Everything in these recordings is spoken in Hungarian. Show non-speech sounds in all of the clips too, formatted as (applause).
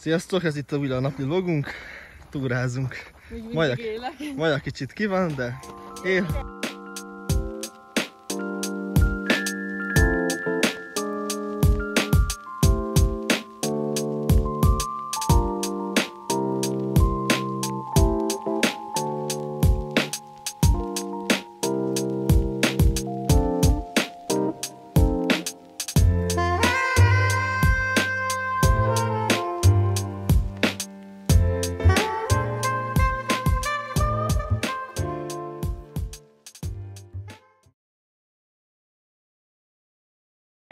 Sziasztok, ez itt a újra a napi vlogunk. Túrázunk. Még Majd élek. Majd kicsit ki van, de él.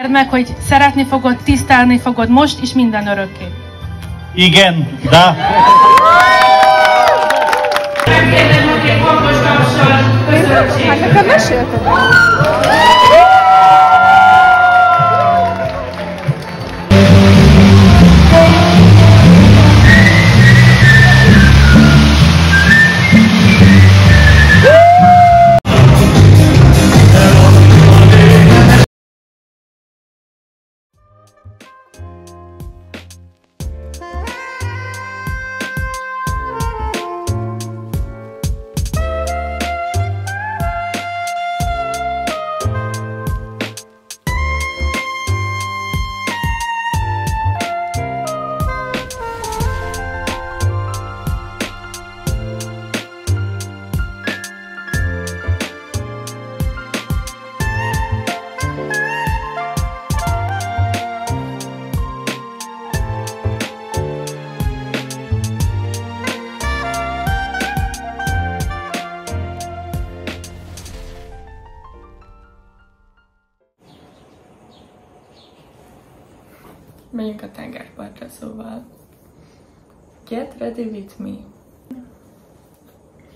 Meg, hogy szeretni fogod, tisztelni fogod most és minden örökké. Igen, de Megkérdezem, hogy egy hangos tapsal közöltség. Hát nekem mesélted. Megyünk a tengerpartra, szóval get ready with me.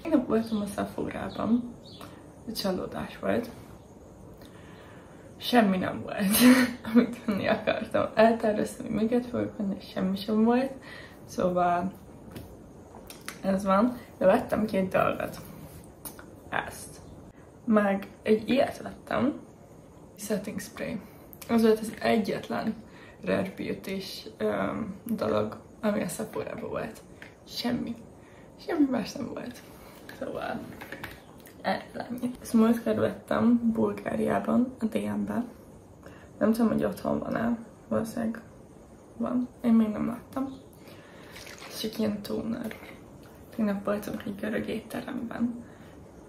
Én voltam a Sephora-ban, csalódás volt. Semmi nem volt, (laughs) amit venni akartam. Elterveztem, hogy miket fogok venni, semmi sem volt. Szóval ez van. De vettem két dolgot. Ezt. Meg egy ilyet vettem. Setting spray. Az volt az egyetlen Rare beauty um, dolog, ami a sephora volt. Semmi. Semmi más nem volt. Szóval ez ennyi. Ezt vettem Bulgáriában, a DM-ben. Nem tudom, hogy otthon van-e. Valószínűleg van. Én még nem láttam. Ez csak ilyen tóner. Tegnap voltunk egy görög étteremben.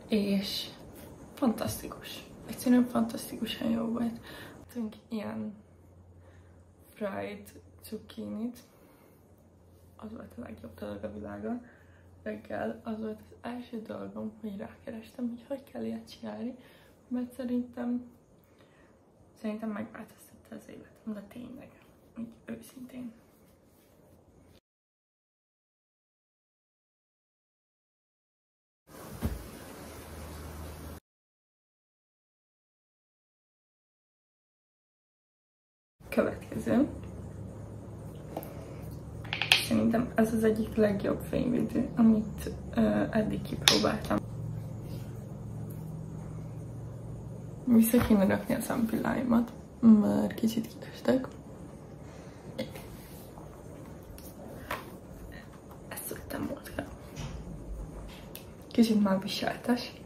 És fantasztikus. Egyszerűen fantasztikusan jó volt. Tudunk ilyen fried zucchinit. Az volt a legjobb dolog a világon. Reggel az volt az első dolgom, hogy rákerestem, hogy hogy kell ilyet csinálni, mert szerintem szerintem megváltoztatta az életem, de tényleg, így őszintén. Következő. Szerintem ez az egyik legjobb fényvédő, amit uh, eddig kipróbáltam. Vissza kéne rakni a szempilláimat, mert kicsit kiestek. Ezt szoktam múltkor. Kicsit már viseltes.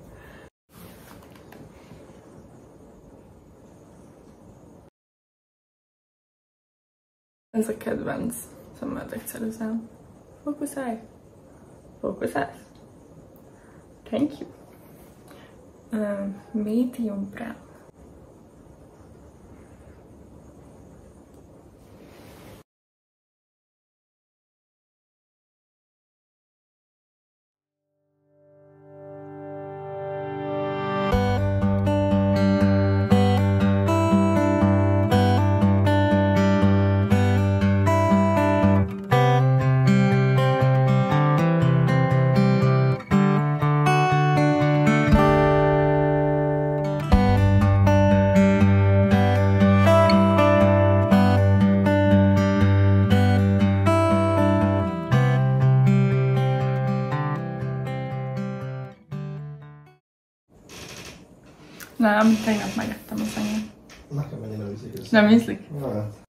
Ez a kedvenc szemmeldek ceruzám. Fókuszálj! Fókuszálsz? Thank you. Uh, medium brown. Nem, tegnap megettem az enyém. Nekem ennyi nem viszik össze. Nem ízlik? Na, hát.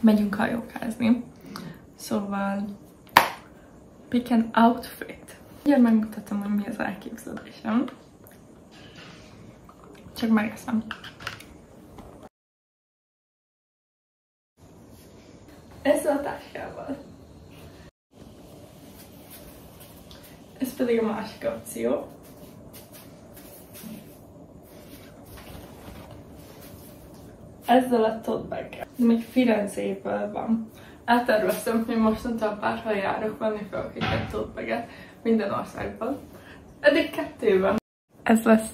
megyünk hajókázni. Szóval pick an outfit. Ugye megmutatom, hogy mi az elképzelésem. Csak megeszem. Ezzel a táskával. Pedig a másik opció. Ezzel a tote bag De még Firenzéből van. Elterveztem, hogy mostantól bárhol járok, venni fogok egy tote bag minden országban. Eddig kettőben. Ez lesz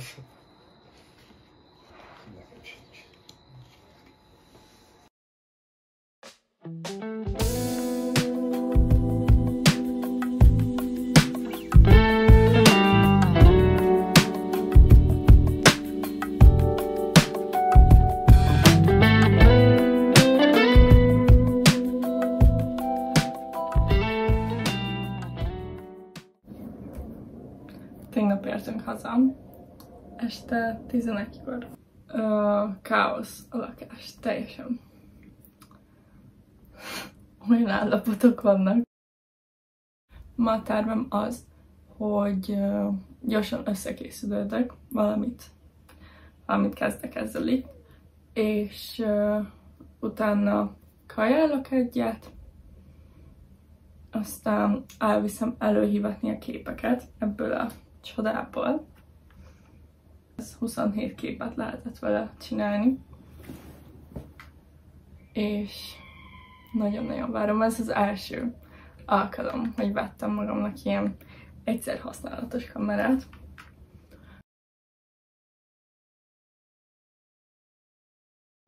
Deixa que a gente... Tengo piercing. Este 11-kor. Uh, káosz a lakás. Teljesen. Olyan állapotok vannak. Ma a tervem az, hogy gyorsan összekészülődök, valamit, valamit kezdek ezzel itt, és utána kajálok egyet, aztán elviszem előhívatni a képeket ebből a csodából. Ez 27 képet lehetett vele csinálni. És nagyon-nagyon várom. Ez az első alkalom, hogy vettem magamnak ilyen egyszer használatos kamerát.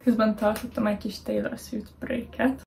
Közben tartottam egy kis Taylor Swift breaket.